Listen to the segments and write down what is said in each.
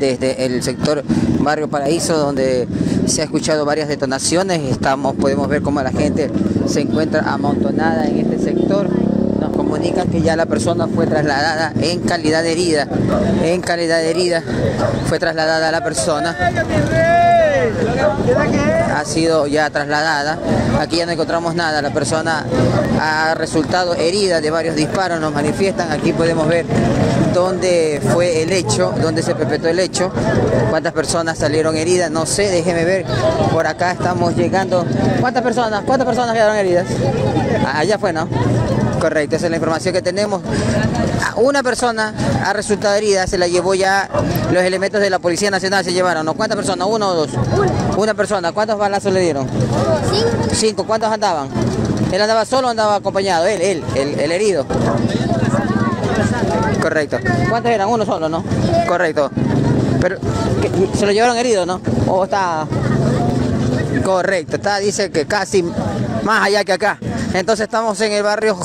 desde el sector Barrio Paraíso, donde se ha escuchado varias detonaciones. Estamos, podemos ver cómo la gente se encuentra amontonada en este sector. Nos comunican que ya la persona fue trasladada en calidad de herida. En calidad de herida fue trasladada la persona ha sido ya trasladada. Aquí ya no encontramos nada. La persona ha resultado herida de varios disparos. Nos manifiestan. Aquí podemos ver dónde fue el hecho, dónde se perpetró el hecho, cuántas personas salieron heridas. No sé, déjeme ver. Por acá estamos llegando. ¿Cuántas personas? ¿Cuántas personas quedaron heridas? Ah, allá fue, ¿no? Correcto, esa es la información que tenemos. Una persona ha resultado herida, se la llevó ya los elementos de la Policía Nacional, se llevaron. ¿no? ¿Cuántas personas? ¿Uno o dos? Una persona. ¿Cuántos balazos le dieron? Cinco. Cinco. ¿Cuántos andaban? ¿Él andaba solo o andaba acompañado? Él, él, el, herido. Correcto. ¿Cuántos eran? Uno solo, ¿no? Correcto. Pero, ¿se lo llevaron herido, no? ¿O está...? Correcto, está, dice que casi más allá que acá. Entonces estamos en el barrio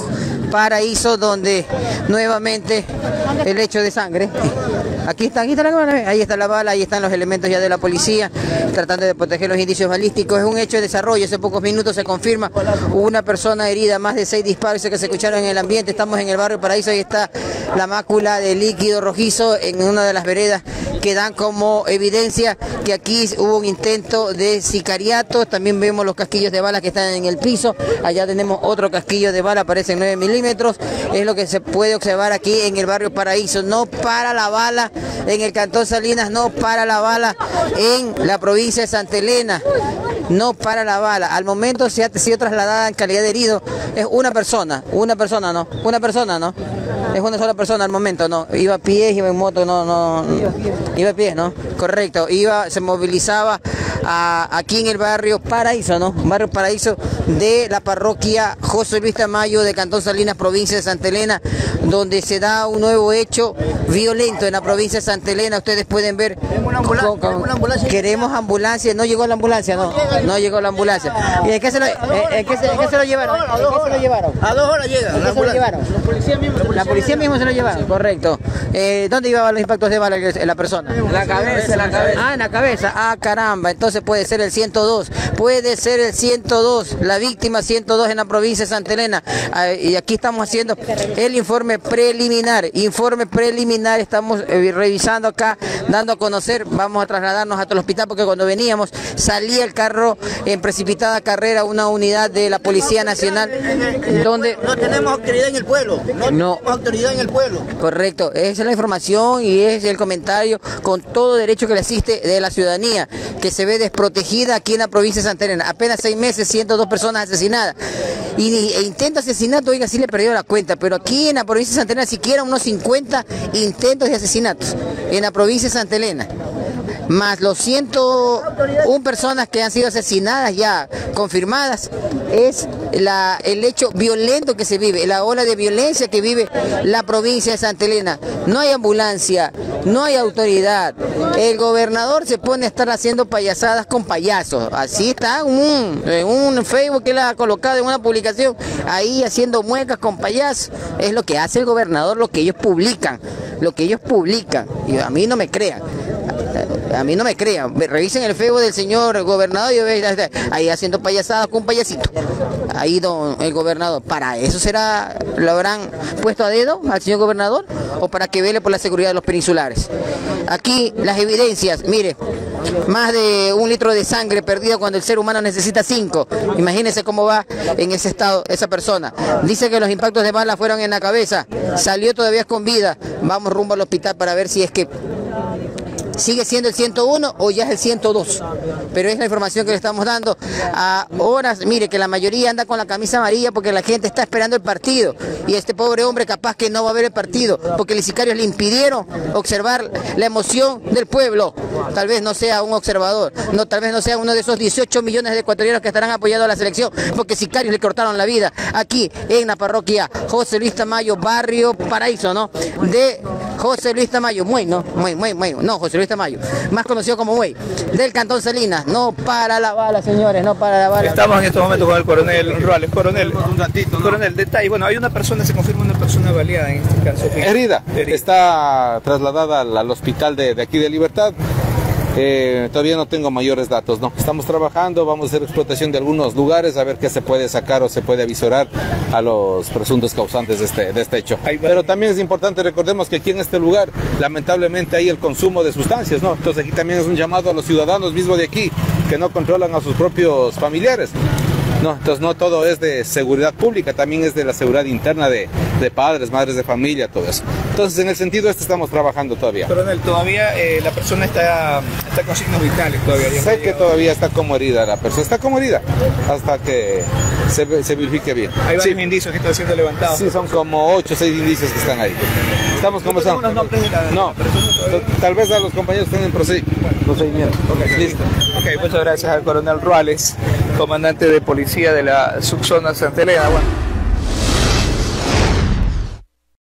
Paraíso donde nuevamente el hecho de sangre. Aquí está, aquí está la bala, ahí está la bala, ahí están los elementos ya de la policía tratando de proteger los indicios balísticos. Es un hecho de desarrollo, hace pocos minutos se confirma una persona herida, más de seis disparos que se escucharon en el ambiente. Estamos en el barrio Paraíso, ahí está la mácula de líquido rojizo en una de las veredas que dan como evidencia que aquí hubo un intento de sicariato. También vemos los casquillos de bala que están en el piso. Allá tenemos otro casquillo de bala, parece 9 milímetros. Es lo que se puede observar aquí en el barrio Paraíso. No para la bala en el cantón Salinas, no para la bala en la provincia de Santa Elena no para la bala. Al momento se ha sido trasladada en calidad de herido. Es una persona, una persona, ¿no? Una persona, ¿no? Es una sola persona al momento, ¿no? Iba a pie, iba en moto, no, no. Iba a pie, ¿no? Correcto. Iba, se movilizaba aquí en el barrio Paraíso, ¿no? Barrio Paraíso de la parroquia José Luis Tamayo de Cantón Salinas, provincia de Santa Elena, donde se da un nuevo hecho violento en la provincia de Santa Elena. Ustedes pueden ver. Queremos ambulancia. No llegó la ambulancia, no. No llegó la ambulancia. ¿Y en qué se lo, en qué se, lo llevaron? ¿En qué se lo llevaron? A dos horas llega. ¿En qué se lo llevaron? La policía mismo se lo llevaron, correcto. Eh, ¿Dónde iban los impactos de bala en la persona? En la cabeza, en la cabeza. Ah, en la cabeza. Ah, caramba. Entonces puede ser el 102. Puede ser el 102. La víctima 102 en la provincia de Santa Elena. Ah, y aquí estamos haciendo el informe preliminar. Informe preliminar. Estamos eh, revisando acá, dando a conocer. Vamos a trasladarnos hasta el hospital porque cuando veníamos salía el carro en precipitada carrera una unidad de la Policía Nacional donde no tenemos autoridad en el pueblo. No, tenemos en el pueblo. Correcto. Esa es la información y es el comentario con todo derecho que le asiste de la ciudadanía que se ve desprotegida aquí en la provincia de Santa Elena. Apenas seis meses, 102 personas asesinadas. Y, e intento asesinato, oiga, sí le perdió la cuenta, pero aquí en la provincia de Santa Elena siquiera unos 50 intentos de asesinatos en la provincia de Santa Elena más los 101 personas que han sido asesinadas ya confirmadas, es la, el hecho violento que se vive, la ola de violencia que vive la provincia de Santa Elena. No hay ambulancia, no hay autoridad. El gobernador se pone a estar haciendo payasadas con payasos. Así está un, un Facebook que él ha colocado en una publicación, ahí haciendo muecas con payasos. Es lo que hace el gobernador, lo que ellos publican, lo que ellos publican. Y a mí no me crean. A mí no me crean. Revisen el feo del señor gobernador y ahí haciendo payasadas con un payasito. Ahí don el gobernador. ¿Para eso será, lo habrán puesto a dedo al señor gobernador? ¿O para que vele por la seguridad de los peninsulares? Aquí las evidencias, mire, más de un litro de sangre perdido cuando el ser humano necesita cinco. Imagínense cómo va en ese estado esa persona. Dice que los impactos de bala fueron en la cabeza, salió todavía con vida. Vamos rumbo al hospital para ver si es que sigue siendo el 101 o ya es el 102. Pero es la información que le estamos dando a horas. Mire que la mayoría anda con la camisa amarilla porque la gente está esperando el partido. Y este pobre hombre capaz que no va a ver el partido porque los sicarios le impidieron observar la emoción del pueblo. Tal vez no sea un observador, no, tal vez no sea uno de esos 18 millones de ecuatorianos que estarán apoyando a la selección porque sicarios le cortaron la vida aquí en la parroquia José Luis Tamayo, barrio Paraíso, ¿no? De José Luis Tamayo, muy, no, muy, muy, muy, no, José Luis Tamayo, más conocido como Muy, del Cantón Salinas, no para la bala, señores, no para la bala. Estamos en este momento con el coronel Ruales. Coronel, un ratito, coronel, detalle, bueno, hay una persona, se confirma una persona baleada en este caso. Herida, está trasladada al, hospital de, de aquí de Libertad. Eh, todavía no tengo mayores datos, no. Estamos trabajando, vamos a hacer explotación de algunos lugares, a ver qué se puede sacar o se puede avisorar a los presuntos causantes de este, de este hecho. Pero también es importante, recordemos que aquí en este lugar, lamentablemente hay el consumo de sustancias, ¿no? Entonces aquí también es un llamado a los ciudadanos mismos de aquí, que no controlan a sus propios familiares. No, entonces no todo es de seguridad pública, también es de la seguridad interna de, de padres, madres de familia, todo eso. Entonces en el sentido este estamos trabajando todavía. Coronel, todavía eh, la persona está, está con signos vitales todavía. Sé que todavía está como herida la persona, está como herida hasta que se, se verifique bien. Hay varios indicios que están siendo levantados. Sí, son como 8 o 6 indicios que están ahí. Estamos conversando. ¿No nombres de la, No, tal vez a los compañeros tienen procedimiento. Ok, listo. Ok, muchas gracias al coronel Ruales, comandante de policía de la subzona Santa Elena. Bueno.